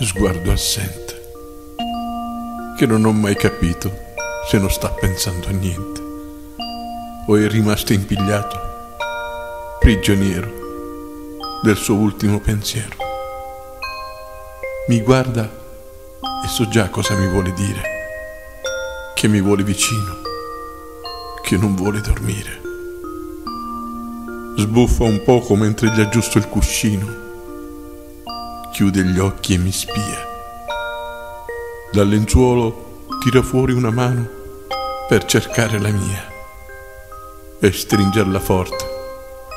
sguardo assente, che non ho mai capito se non sta pensando a niente o è rimasto impigliato, prigioniero del suo ultimo pensiero. Mi guarda e so già cosa mi vuole dire, che mi vuole vicino, che non vuole dormire. Sbuffa un poco mentre gli aggiusto il cuscino chiude gli occhi e mi spia. Dal lenzuolo tira fuori una mano per cercare la mia e stringerla forte,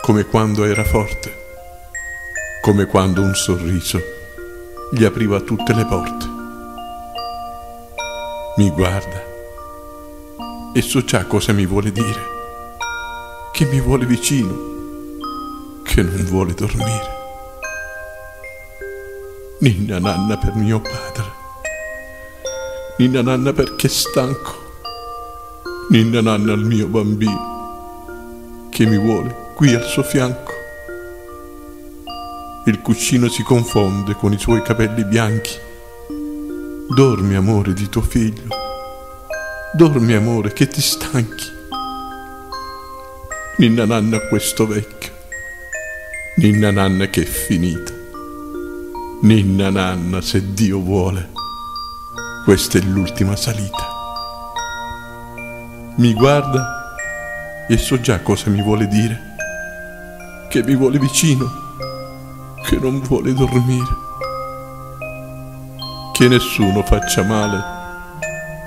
come quando era forte, come quando un sorriso gli apriva tutte le porte. Mi guarda e so già cosa mi vuole dire, che mi vuole vicino, che non vuole dormire. Ninna nanna per mio padre. Ninna nanna perché stanco. Ninna nanna al mio bambino che mi vuole qui al suo fianco. Il cuscino si confonde con i suoi capelli bianchi. Dormi amore di tuo figlio. Dormi amore che ti stanchi. Ninna nanna questo vecchio. Ninna nanna che è finita. Ninna nanna, se Dio vuole, questa è l'ultima salita. Mi guarda e so già cosa mi vuole dire, che mi vuole vicino, che non vuole dormire. Che nessuno faccia male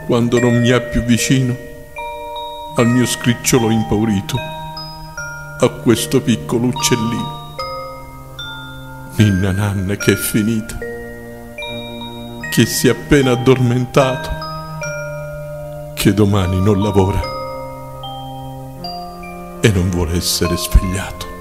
quando non mi ha più vicino al mio scricciolo impaurito, a questo piccolo uccellino. Ninna nanna che è finita, che si è appena addormentato, che domani non lavora e non vuole essere svegliato.